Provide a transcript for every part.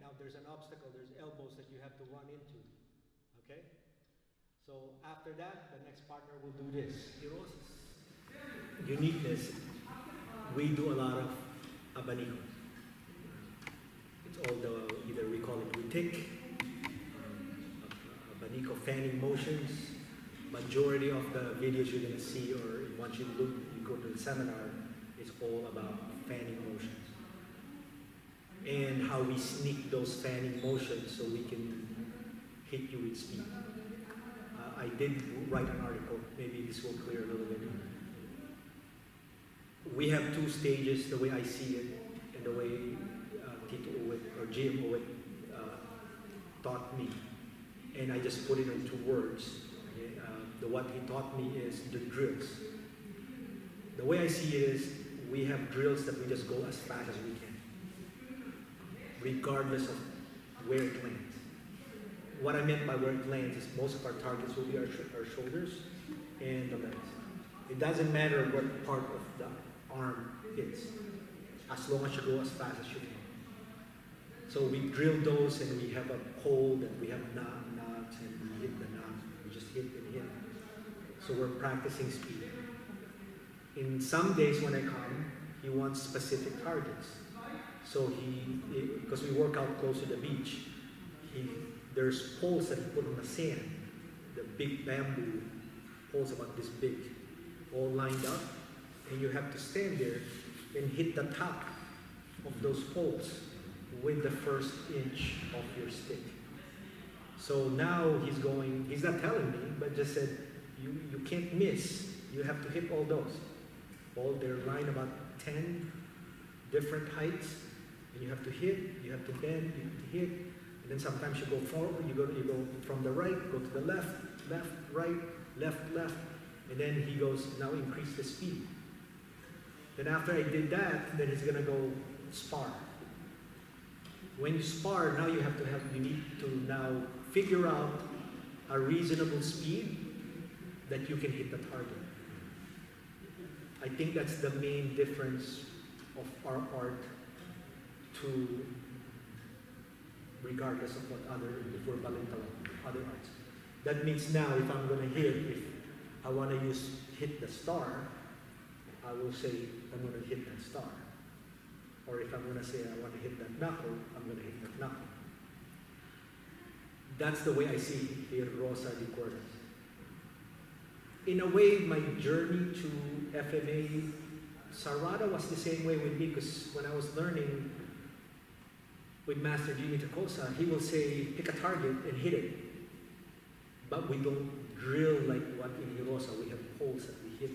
now there's an obstacle, there's elbows that you have to run into. Okay? So after that, the next partner will do this. Uniqueness, we do a lot of abanico. It's all the, either we call it retic, um, abanico fanning motions. Majority of the videos you're gonna see or once you look, you go to the seminar, it's all about fanning motions. And how we sneak those fanning motions so we can hit you with speed. Uh, I did write an article, maybe this will clear a little bit. We have two stages, the way I see it, and the way uh, Tito Uwit or Jim Uwit uh, taught me. And I just put it in two words. Okay? Uh, the what he taught me is the drills. The way I see it is we have drills that we just go as fast as we can, regardless of where it lands. What I meant by where it lands is most of our targets will be our, sh- our shoulders and the legs. It doesn't matter what part of the arm hits, as long as you go as fast as you can. So we drill those and we have a pole that we have knots and we hit the knots. We just hit and hit. So we're practicing speed. In some days when I come, he wants specific targets. So he, because we work out close to the beach, he, there's poles that he put on the sand, the big bamboo poles about this big, all lined up, and you have to stand there and hit the top of those poles with the first inch of your stick. So now he's going, he's not telling me, but just said, you, you can't miss. You have to hit all those. All they're lined about 10 different heights, and you have to hit, you have to bend, you have to hit, and then sometimes you go forward, you go, you go from the right, go to the left, left, right, left, left, and then he goes, now increase the speed. Then after I did that, then he's gonna go spar. When you spar, now you have to have, you need to now figure out a reasonable speed that you can hit the target. I think that's the main difference of our art to regardless of what other, if we're other arts. That means now if I'm gonna hit, if I wanna use hit the star, I will say I'm gonna hit that star. Or if I'm gonna say I wanna hit that knuckle, I'm gonna hit that knuckle. That's the way I see here Rosa de Cuerdas. In a way, my journey to FMA, Serrada was the same way with me because when I was learning with Master Jimmy Tacosa, he will say, pick a target and hit it. But we don't drill like what in Heyrosa, we have poles that we hit.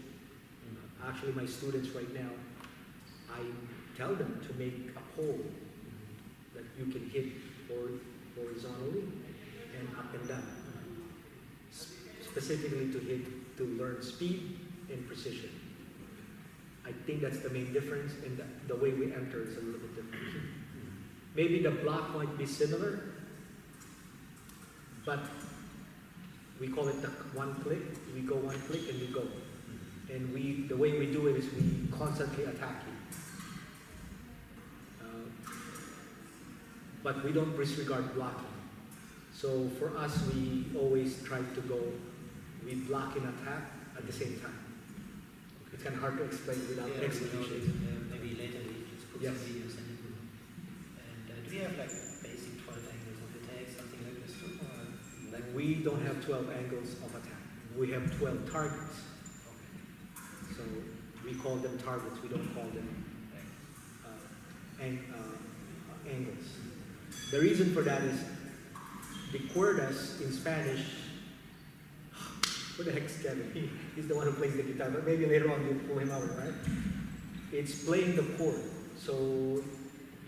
Actually, my students right now, I tell them to make a pole that you can hit horizontally and up and down. Specifically to hit, to learn speed and precision. I think that's the main difference, and the, the way we enter is a little bit different. Maybe the block might be similar, but we call it the one click. We go one click and we go. And we, the way we do it is we constantly attack you. Uh, but we don't disregard blocking. So for us, we always try to go, we block and attack at the same time. It's kind of hard to explain without Yeah, execution. it, uh, maybe later we just put Yes. Some videos in it. And do we have like basic 12 angles of attack, something like this? Or like We don't have 12 angles of attack. We have 12 targets. Okay. So we call them targets, we don't call them uh, ang- uh, angles. The reason for that is the cuerdas in Spanish, who the heck's Kevin? He, he's the one who plays the guitar, but maybe later on you'll pull him out, right? It's playing the chord. So,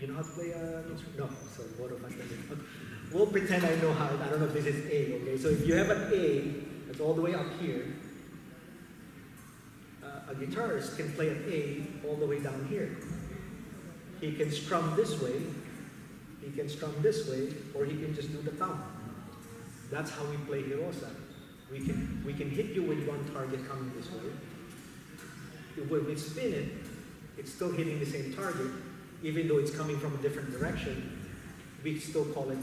you know how to play an instrument? No, so both of us doesn't. We'll pretend I know how, I don't know if this is A, okay? So if you have an A, that's all the way up here, uh, a guitarist can play an A all the way down here. He can strum this way, he can strum this way, or he can just do the thumb. That's how we play Heyrosa. We can, we can hit you with one target coming this way. When we spin it, it's still hitting the same target, even though it's coming from a different direction. we still call it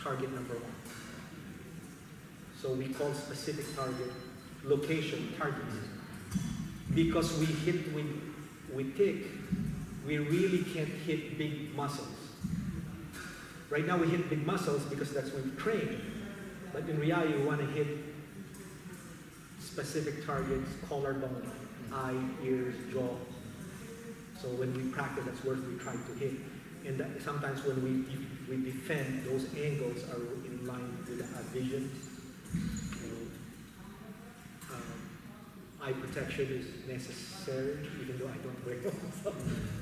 target number one. So we call specific target location targets. Because we hit with, with tick, we really can't hit big muscles. Right now we hit big muscles because that's when we train. But in reality, we want to hit specific targets, collarbone, eye, ears, jaw. So when we practice, that's where we try to hit. And sometimes when we, we defend, those angles are in line with our vision. So, um, eye protection is necessary, even though I don't wear it.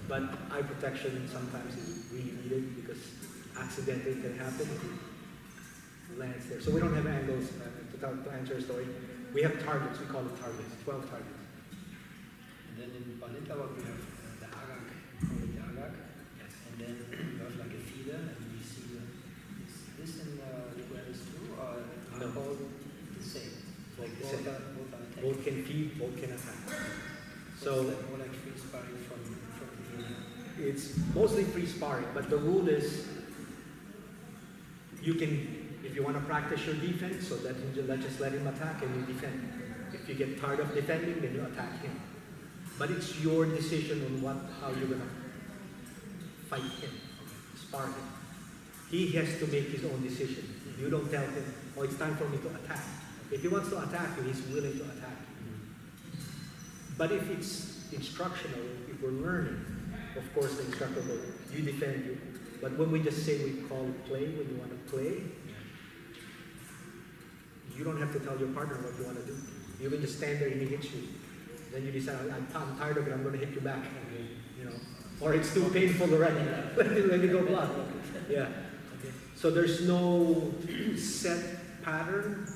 but eye protection sometimes is really needed because accidentally can happen lands there. So we don't have angles uh, to, to answer a story. We have targets, we call it targets, 12 targets. And then in Balintawak we have uh, the agak, call it the agak, and then you have like a feeder, and you see the, is this in uh, the Guerrillas too, or are No. both the same? Like the both same. Are, both are. Both can feed, both can attack. So So more like free sparring from from the it's mostly free sparring, but the rule is you can, if you want to practice your defense, so that you let just let him attack and you defend. If you get tired of defending, then you attack him. But it's your decision on what how you're gonna fight him, spar him. He has to make his own decision. You don't tell him, oh, it's time for me to attack. If he wants to attack you, he's willing to attack you. But if it's instructional, if we're learning, of course the instructor will, you defend you. But when we just say we call it play, when you want to play, you don't have to tell your partner what you want to do. You can just stand there and he hits you. Then you decide, I'm, I'm tired of it, I'm going to hit you back. You know, or it's too painful already. let, me, let me go block. Yeah. Okay. So there's no set pattern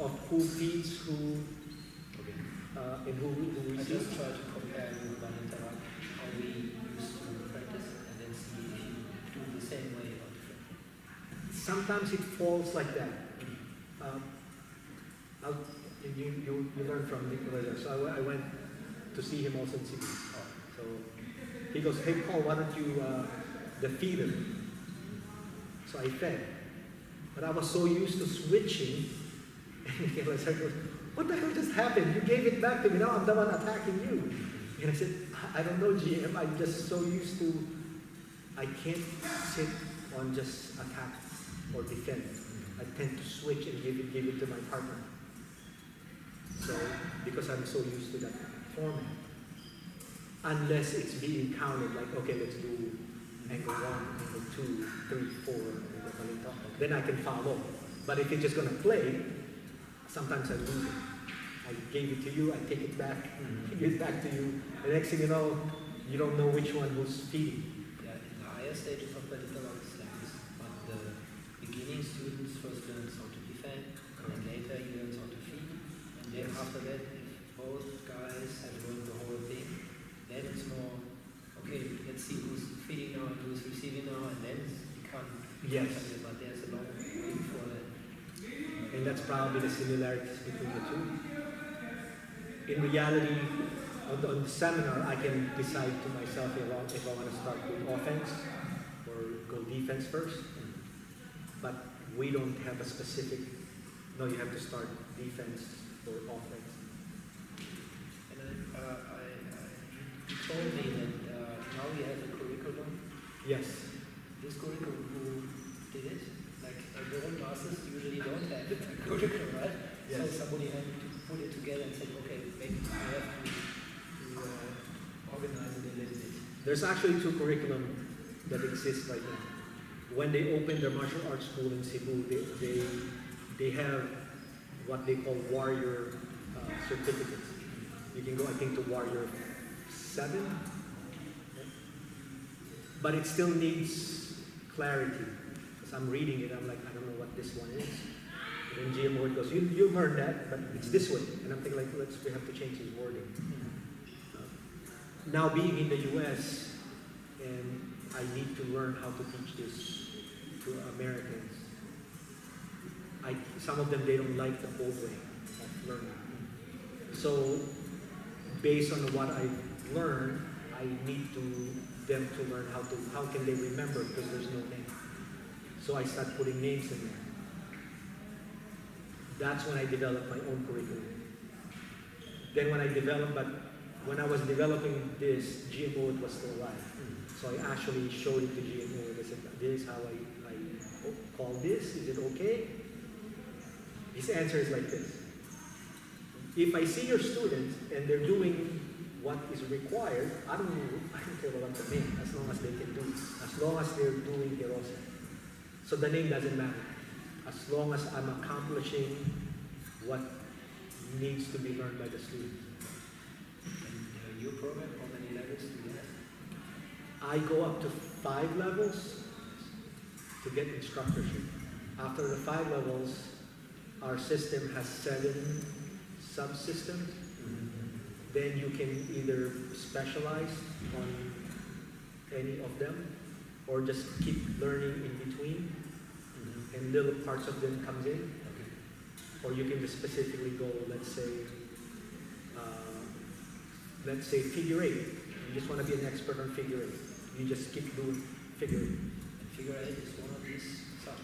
of who feeds who Okay. uh, and who, who receives. I just try to compare with Balintawak how we used to practice, and then see if you do the same way or different. Sometimes it falls like that. Um, I'll, you, you, you learn from Nicolas. So I, went- I went to see him also in Sydney. He goes, hey Paul, why don't you uh, defeat him? So I fed. But I was so used to switching. And Nicolas goes, what the hell just happened? You gave it back to me. Now I'm the one attacking you. And I said, I I don't know, GM. I'm just so used to, I can't sit on just attack or defend. I tend to switch and give it, give it to my partner. So, because I'm so used to that format. Unless it's being counted, like, okay, let's do angle one, angle two, three, four, angle then I can follow. But if you're just gonna play, sometimes I lose it. I gave it to you, I take it back, mm-hmm. I give it back to you. The next thing you know, you don't know which one was feeding. Yeah, in the higher stages of Balintawak it's like but the beginning students first learn how to defend, and then later he learns how to feed, and then after that, if both guys have learned the whole it's more, okay, let's see who's feeding now and who's receiving now, and then it's become Yes. but there's a long way for that. And that's probably the similarities between the two. In reality, on the, on the seminar, I can decide to myself if I, if I want to start with offense or go defense first. But we don't have a specific, no, you have to start defense or offense. And I, uh, I, I, you told me that uh, now we have a Yes. This curriculum, who did it? Like uh, the old masters usually don't have a curriculum, right? So somebody had to put it together and said, okay, maybe we have to, to uh, organize it a little bit. There's actually two curriculum that exist right now. When they opened their martial arts school in Cebu, they, they, they have what they call warrior uh, certificates. You can go, I think, to warrior seven. But it still needs clarity. Because I'm reading it, I'm like, I don't know what this one is. And then GM goes, you, you learned that, but it's this way. And I'm thinking like, let's, we have to change his wording. Now being in the US, and I need to learn how to teach this to Americans. I, some of them, they don't like the old way of learning. So, based on what I've learned, I need to them to learn how to how can they remember because there's no name. So I start putting names in there. That's when I developed my own curriculum. Then when I developed, but when I was developing this, GMO it was still alive. Mm-hmm. So I actually showed it to GMO and I said, this is how I, I call this, is it okay? His answer is like this. If I see your students and they're doing what is required, I don't, I don't care about the name, as long as they can do, it, as long as they're doing their own. So the name doesn't matter. As long as I'm accomplishing what needs to be learned by the student. And uh, your program, how many levels do you have? I go up to five levels to get instructorship. After the five levels, our system has seven subsystems. Then you can either specialize on any of them or just keep learning in between and little parts of them comes in. Okay. Or you can just specifically go, let's say, uh, let's say figure eight. You just want to be an expert on figure eight. You just keep doing figure eight. And figure eight is one of these sub,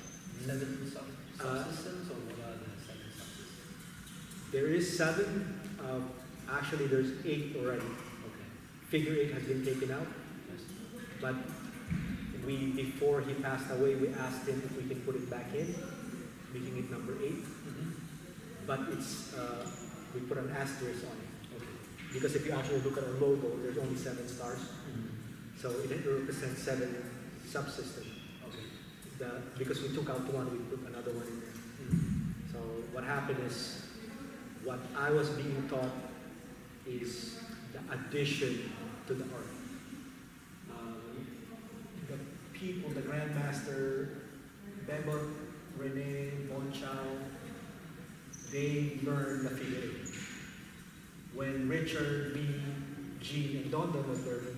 seven sub, Uh, or what are the seven subsystems? There is seven. Uh, actually, there's eight already. Okay. Figure eight has been taken out, Yes. but we before he passed away, we asked him if we can put it back in, making it number eight. Mm-hmm. But it's uh, we put an asterisk on it Okay. because if you actually look at our logo, there's only seven stars. Mm-hmm. So it represents seven subsystems. Okay. The, because we took out one, we put another one in there. Mm-hmm. So what happened is, what I was being taught is the addition to the art. Um, the people, the Grandmaster, Bebot, Rene, Bon Chao, they learned the figure. When Richard, me, Gene, and Don Don was learning,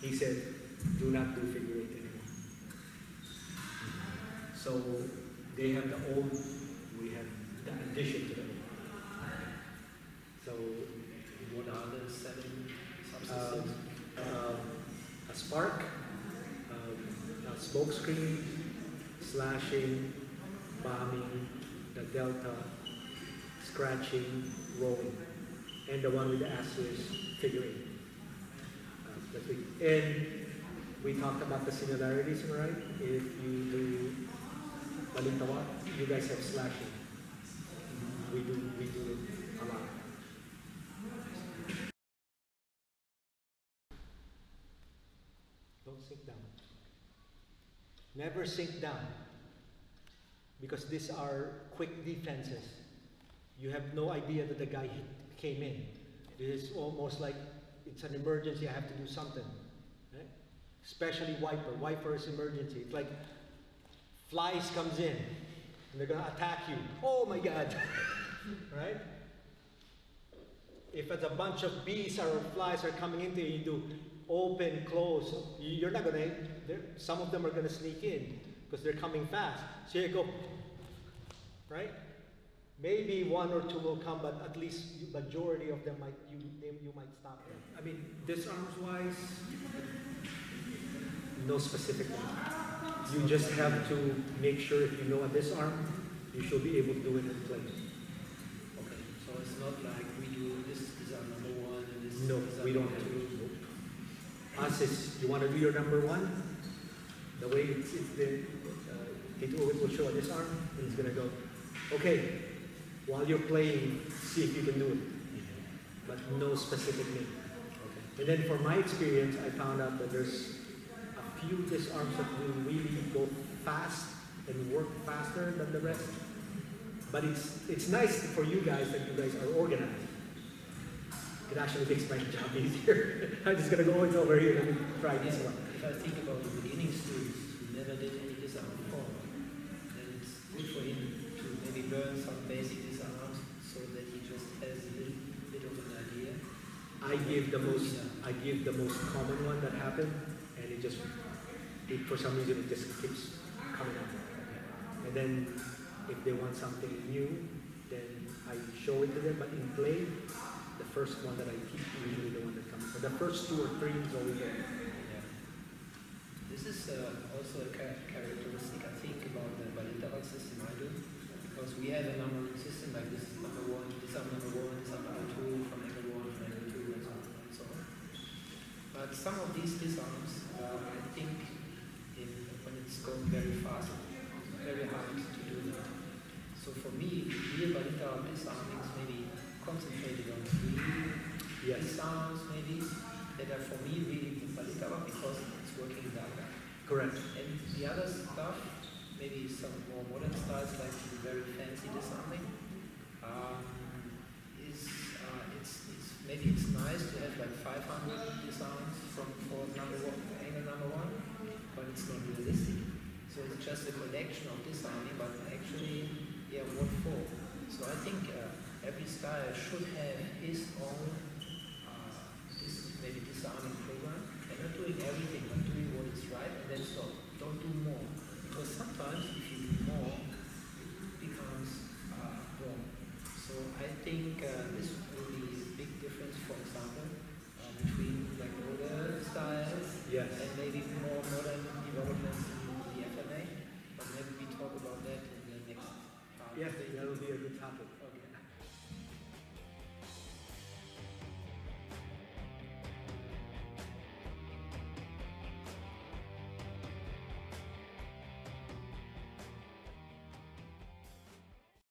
he said, do not do figure eight anymore. So they have the old, we have the addition to the old. So What are the seven um, subsystems? um, a spark, um, a smoke screen, slashing, bombing, the delta, scratching, rolling, and the one with the asterisk figure. Uh. And we talked about the similarities, right? If you do Balintawak, you guys have slashing. We do, we do it a lot. Don't sink down. Never sink down. Because these are quick defenses. You have no idea that the guy came in. It is almost like it's an emergency, I have to do something. Especially wiper. Wiper is emergency. It's like flies comes in and they're gonna attack you. Oh my God. right? If it's a bunch of bees or flies are coming into you, you do open, close. You- You're not gonna. Some of them are gonna sneak in because they're coming fast. So you go, right? Maybe one or two will come, but at least majority of them might you they, you might stop them. I mean, disarms wise, no specific one. You just have to make sure if you know a disarm, you should be able to do it in place. Okay. So it's not like we do this is our number one and this No, we don't have two. Us is, you want to do your number one? The way it's, the, uh, Uwit will show this arm, and it's gonna go, okay, while you're playing, see if you can do it, but no specific name. Okay. And then for my experience, I found out that there's a few disarms that will really go fast and work faster than the rest. But it's, it's nice for you guys that you guys are organized. It actually makes my job easier. I'm just gonna go over here and try this one. if I think about the beginning students who never did any disarm before, then it's good for him to maybe learn some basic disarms so that he just has a little bit of an idea. I give the most, I give the most common one that happened, and it just, it, for some reason, it just keeps coming up. And then, if they want something new, then I show it to them, but in play, first one that I keep usually the one that comes. But the first two or three is always there. Yeah. This is uh, also a characteristic I think about the bilateral system I do, because we have a numbering system like this number one, this number one, this number two, from number one to number two, and so on and so on. But some of these disarms, uh, I think, in, when it's going very fast, very hard to do that. So for me, real bilateral disarming is maybe concentrated on three Yes, disarms, maybe that are for me really Balita because it's working in Daga. correct. And the other stuff, maybe some more modern styles like very fancy disarming, um, is uh, it's, it's maybe it's nice to have like 500 disarms from for number one, angle number one, but it's not realistic. So it's just a collection of disarming, but actually, yeah, what for? So I think uh, every style should have his own uh, this maybe disarming program and not doing everything, but doing what is right and then stop. Don't do more. Because sometimes if